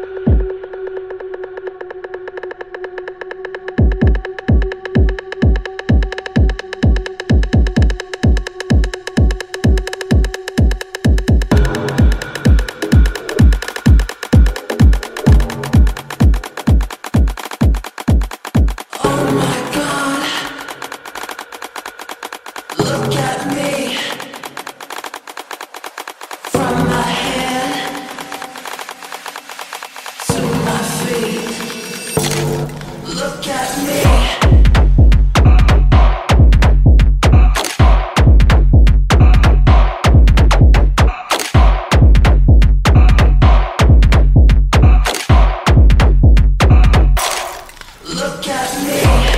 Oh Look at me Look at me.